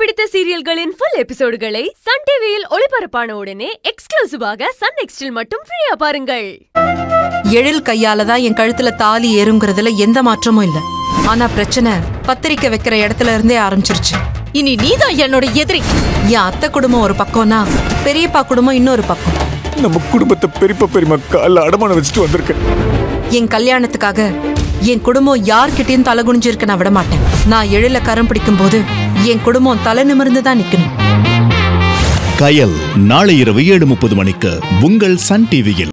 பிடித்த சீரியல்களின் full எபிசோடுகளை Sun டிவியில் ஒளிபரப்பான உடனே எக்ஸ்க்ளூசிவாக சன் நெக்ஸ்டில் மட்டும் ஃப்ரீயா பாருங்கள். எழில் கையால தான் என் கழுத்துல தாலி ஏறுங்கிறதுல எந்த மாற்றமும் இல்ல. ஆனா பிரச்சனை பத்திரிக்கை வைக்கிற இடத்துல இருந்தே ஆரம்பிச்சிருச்சு. இனி நீதான் என்னோட எதிரி. என் அத்தை குடும்பம் ஒரு பக்கம்னா பெரியப்பா குடும்பம் இன்னொரு பக்கம். நம்ம குடும்பத்தை பெரியப்பா பெரியமா காலில் அடமானம் வச்சுட்டு வந்திருக்கேன் என் கல்யாணத்துக்காக என் குடும்பம் யார்கிட்டயும் தலை குனிஞ்சிருக்க நான் விட மாட்டேன். நான் எழில கரம் பிடிக்கும் போது என் குடும்பம் தலை நிமிர்ந்து தான் நிற்கணும். கயல் நாளை இரவு ஏழு முப்பது மணிக்கு உங்கள் சன் டிவியில்.